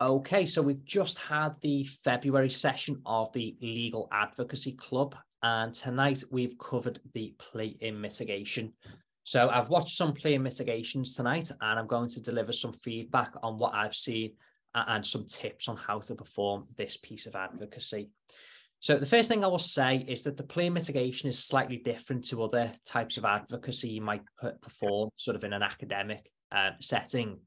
Okay, so we've just had the February session of the Legal Advocacy Club, and tonight we've covered the plea in mitigation. So I've watched some plea in mitigations tonight, and I'm going to deliver some feedback on what I've seen and some tips on how to perform this piece of advocacy. So the first thing I will say is that the plea mitigation is slightly different to other types of advocacy you might perform sort of in an academic um, setting.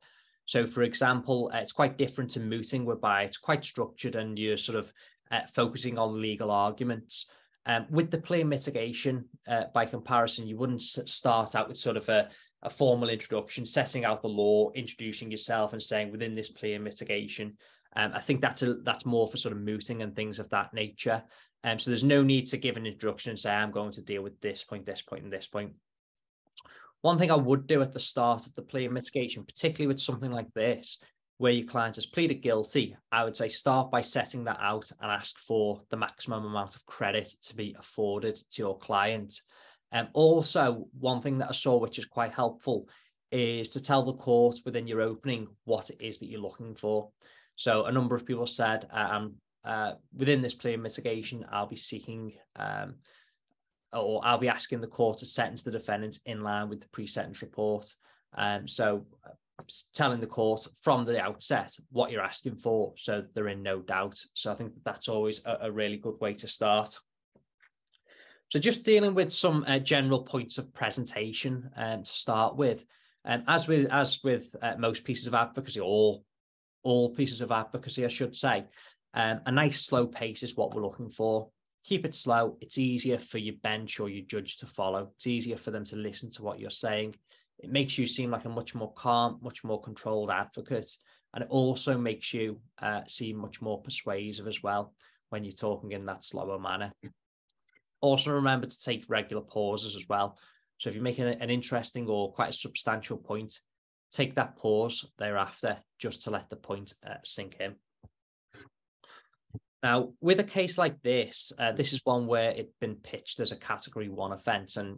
So, for example, uh, it's quite different to mooting, whereby it's quite structured and you're sort of uh, focusing on legal arguments. Um, with the plea mitigation, uh, by comparison, you wouldn't start out with sort of a, a, formal introduction, setting out the law, introducing yourself, and saying within this plea mitigation. Um, I think that's a, that's more for sort of mooting and things of that nature. Um, so there's no need to give an introduction and say I'm going to deal with this point, this point, and this point. One thing I would do at the start of the plea and mitigation, particularly with something like this, where your client has pleaded guilty, I would say start by setting that out and ask for the maximum amount of credit to be afforded to your client. And um, also, one thing that I saw which is quite helpful is to tell the court within your opening what it is that you're looking for. So, a number of people said, um, uh, within this plea and mitigation, I'll be seeking um, or I'll be asking the court to sentence the defendant in line with the pre-sentence report. Um, so uh, telling the court from the outset what you're asking for so they're in no doubt. So I think that's always a, a really good way to start. So just dealing with some uh, general points of presentation um, to start with. Um, as with as with uh, most pieces of advocacy, all all pieces of advocacy, I should say, um, a nice slow pace is what we're looking for keep it slow. It's easier for your bench or your judge to follow. It's easier for them to listen to what you're saying. It makes you seem like a much more calm, much more controlled advocate. And it also makes you uh, seem much more persuasive as well when you're talking in that slower manner. Also, remember to take regular pauses as well. So, if you're making an interesting or quite a substantial point, take that pause thereafter just to let the point uh, sink in. Now, with a case like this, uh, this is one where it's been pitched as a category one offence. And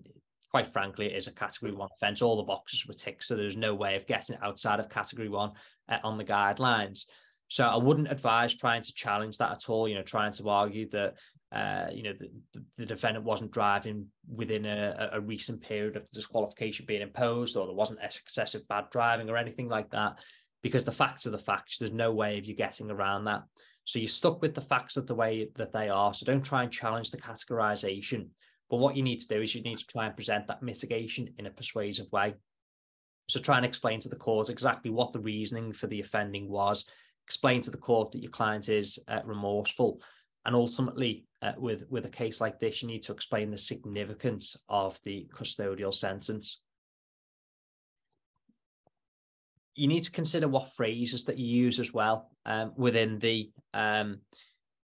quite frankly, it is a category one offence. All the boxes were ticked, so there's no way of getting it outside of category one uh, on the guidelines. So I wouldn't advise trying to challenge that at all, you know, trying to argue that, uh, you know, the, the, defendant wasn't driving within a, a recent period of the disqualification being imposed or there wasn't excessive bad driving or anything like that, because the facts are the facts. There's no way of you getting around that. So you're stuck with the facts of the way that they are. So don't try and challenge the categorization. But what you need to do is you need to try and present that mitigation in a persuasive way. So try and explain to the court exactly what the reasoning for the offending was. Explain to the court that your client is uh, remorseful. And ultimately, uh, with, with a case like this, you need to explain the significance of the custodial sentence you need to consider what phrases that you use as well um, within the um,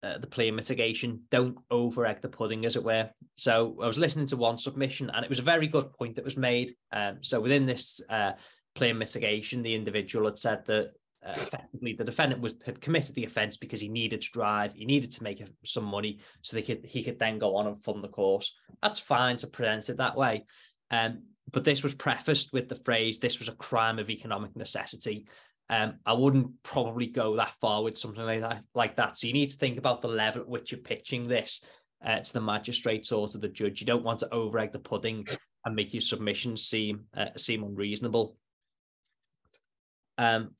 uh, the plea mitigation. Don't over egg the pudding, as it were. So I was listening to one submission, and it was a very good point that was made. Um, so within this uh, plea mitigation, the individual had said that uh, effectively the defendant was had committed the offence because he needed to drive, he needed to make some money, so they could he could then go on and fund the course. That's fine to present it that way. Um, but this was prefaced with the phrase this was a crime of economic necessity um, I wouldn't probably go that far with something like that, like that. So you need to think about the level at which you're pitching this uh, to the magistrates or to the judge. You don't want to over egg the pudding and make your submissions seem uh, seem unreasonable. Um,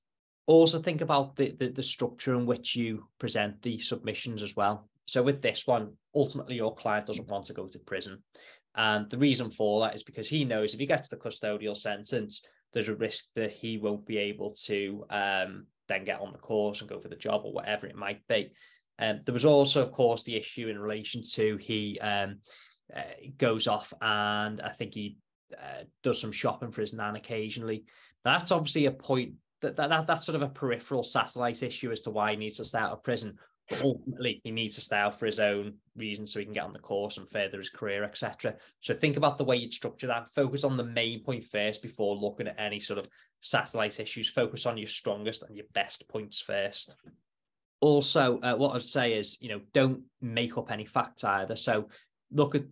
also think about the, the the structure in which you present the submissions as well. So with this one, ultimately your client doesn't want to go to prison. And the reason for that is because he knows if he gets the custodial sentence, there's a risk that he won't be able to um, then get on the course and go for the job or whatever it might be. Um, there was also, of course, the issue in relation to he um, uh, goes off and I think he uh, does some shopping for his nan occasionally. That's obviously a point that, that, that that's sort of a peripheral satellite issue as to why he needs to stay out of prison. Ultimately, he needs to stay out for his own reasons so he can get on the course and further his career, etc. So think about the way you'd structure that. Focus on the main point first before looking at any sort of satellite issues. Focus on your strongest and your best points first. Also, uh, what I'd say is, you know, don't make up any facts either. So look at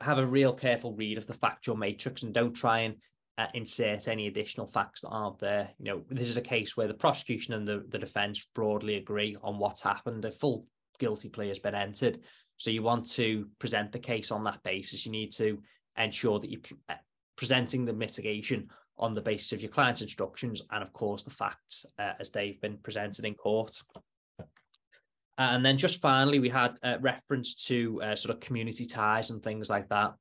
have a real careful read of the factual matrix and don't try and uh, insert any additional facts that aren't there. You know, this is a case where the prosecution and the, the defence broadly agree on what's happened. A full guilty plea has been entered. So you want to present the case on that basis. You need to ensure that you're uh, presenting the mitigation on the basis of your client's instructions and, of course, the facts uh, as they've been presented in court. And then just finally, we had a reference to uh, sort of community ties and things like that.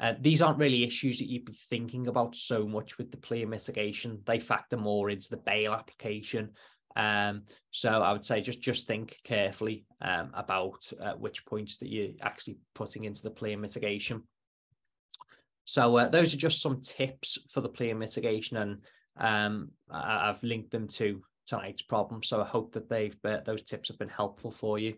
Uh, these aren't really issues that you'd be thinking about so much with the plea mitigation. They factor more into the bail application. Um, so I would say just just think carefully um, about uh, which points that you're actually putting into the plea mitigation. So uh, those are just some tips for the plea mitigation, and um, I- have linked them to tonight's problem. So I hope that they've uh, those tips have been helpful for you.